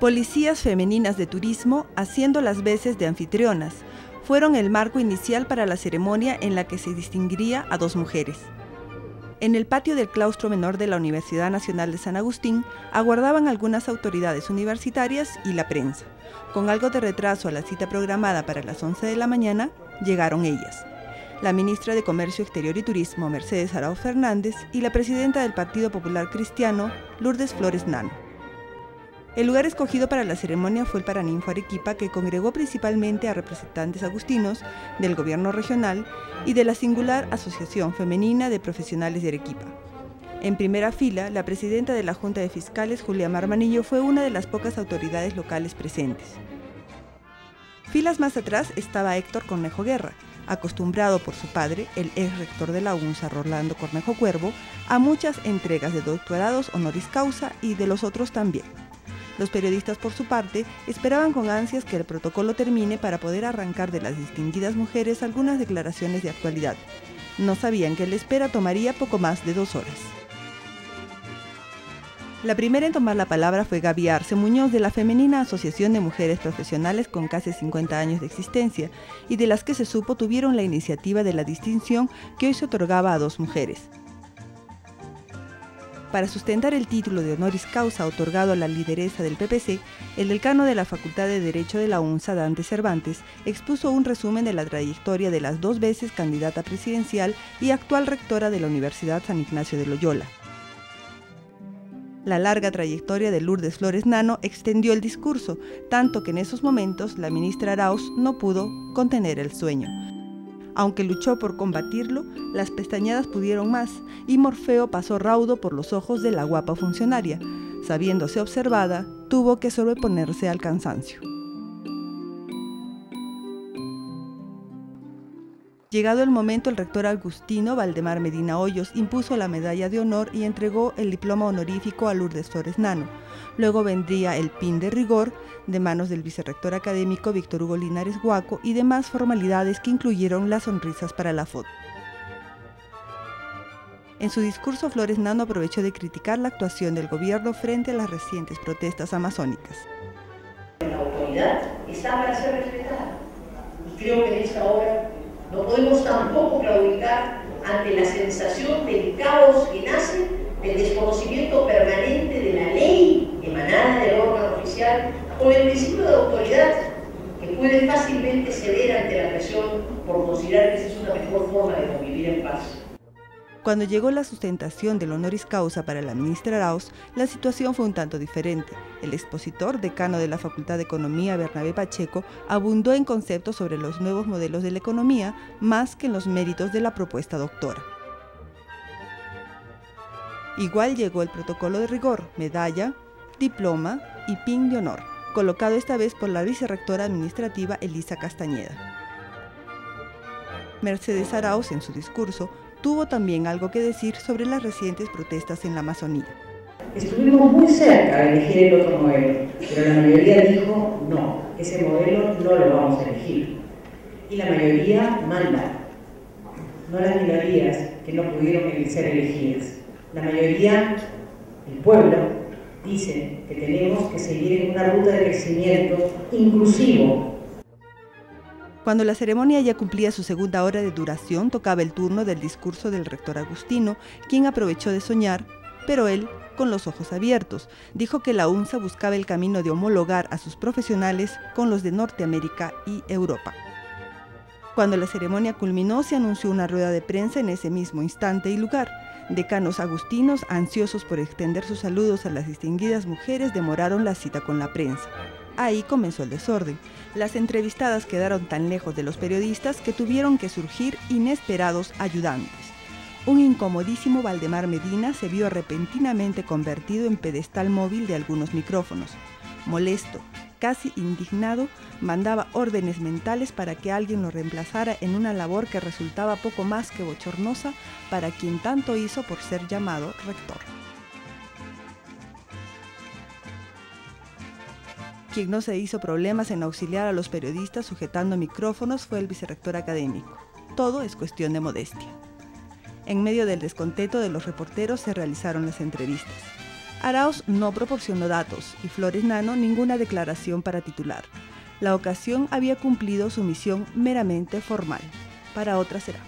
Policías femeninas de turismo haciendo las veces de anfitrionas fueron el marco inicial para la ceremonia en la que se distinguiría a dos mujeres. En el patio del claustro menor de la Universidad Nacional de San Agustín aguardaban algunas autoridades universitarias y la prensa. Con algo de retraso a la cita programada para las 11 de la mañana, llegaron ellas. La ministra de Comercio Exterior y Turismo, Mercedes Arau Fernández, y la presidenta del Partido Popular Cristiano, Lourdes Flores Nano. El lugar escogido para la ceremonia fue el Paraninfo Arequipa, que congregó principalmente a representantes agustinos del gobierno regional y de la singular Asociación Femenina de Profesionales de Arequipa. En primera fila, la presidenta de la Junta de Fiscales, Julia Marmanillo, fue una de las pocas autoridades locales presentes. Filas más atrás estaba Héctor Cornejo Guerra, acostumbrado por su padre, el ex rector de la UNSA, Rolando Cornejo Cuervo, a muchas entregas de doctorados honoris causa y de los otros también. Los periodistas, por su parte, esperaban con ansias que el protocolo termine para poder arrancar de las distinguidas mujeres algunas declaraciones de actualidad. No sabían que la espera tomaría poco más de dos horas. La primera en tomar la palabra fue Gaby Arce Muñoz de la Femenina Asociación de Mujeres Profesionales con casi 50 años de existencia y de las que se supo tuvieron la iniciativa de la distinción que hoy se otorgaba a dos mujeres. Para sustentar el título de honoris causa otorgado a la lideresa del PPC, el decano de la Facultad de Derecho de la UNSA, Dante Cervantes, expuso un resumen de la trayectoria de las dos veces candidata presidencial y actual rectora de la Universidad San Ignacio de Loyola. La larga trayectoria de Lourdes Flores Nano extendió el discurso, tanto que en esos momentos la ministra Arauz no pudo contener el sueño. Aunque luchó por combatirlo, las pestañadas pudieron más y Morfeo pasó raudo por los ojos de la guapa funcionaria. Sabiéndose observada, tuvo que sobreponerse al cansancio. Llegado el momento, el rector Agustino Valdemar Medina Hoyos impuso la medalla de honor y entregó el diploma honorífico a Lourdes Flores Nano. Luego vendría el pin de rigor de manos del vicerrector académico Víctor Hugo Linares Guaco y demás formalidades que incluyeron las sonrisas para la foto. En su discurso, Flores Nano aprovechó de criticar la actuación del gobierno frente a las recientes protestas amazónicas. La autoridad está para ser respetada creo que esta hora no podemos tampoco claudicar ante la sensación del caos que nace del desconocimiento permanente de la ley emanada del órgano oficial con el principio de autoridad que puede fácilmente ceder ante la presión por considerar que esa es una mejor forma de convivir en paz. Cuando llegó la sustentación del honoris causa para la ministra Arauz, la situación fue un tanto diferente. El expositor, decano de la Facultad de Economía, Bernabé Pacheco, abundó en conceptos sobre los nuevos modelos de la economía más que en los méritos de la propuesta doctora. Igual llegó el protocolo de rigor, medalla, diploma y pin de honor, colocado esta vez por la vicerrectora administrativa Elisa Castañeda. Mercedes Arauz, en su discurso, tuvo también algo que decir sobre las recientes protestas en la Amazonía. Estuvimos muy cerca de elegir el otro modelo, pero la mayoría dijo no, ese modelo no lo vamos a elegir. Y la mayoría manda, no las minorías que no pudieron ser elegidas. La mayoría, el pueblo, dice que tenemos que seguir en una ruta de crecimiento inclusivo cuando la ceremonia ya cumplía su segunda hora de duración, tocaba el turno del discurso del rector Agustino, quien aprovechó de soñar, pero él, con los ojos abiertos, dijo que la UNSA buscaba el camino de homologar a sus profesionales con los de Norteamérica y Europa. Cuando la ceremonia culminó, se anunció una rueda de prensa en ese mismo instante y lugar. Decanos agustinos, ansiosos por extender sus saludos a las distinguidas mujeres, demoraron la cita con la prensa. Ahí comenzó el desorden. Las entrevistadas quedaron tan lejos de los periodistas que tuvieron que surgir inesperados ayudantes. Un incomodísimo Valdemar Medina se vio repentinamente convertido en pedestal móvil de algunos micrófonos. Molesto, casi indignado, mandaba órdenes mentales para que alguien lo reemplazara en una labor que resultaba poco más que bochornosa para quien tanto hizo por ser llamado rector. Quien no se hizo problemas en auxiliar a los periodistas sujetando micrófonos fue el vicerrector académico. Todo es cuestión de modestia. En medio del descontento de los reporteros se realizaron las entrevistas. Arauz no proporcionó datos y Flores Nano ninguna declaración para titular. La ocasión había cumplido su misión meramente formal. Para otra será.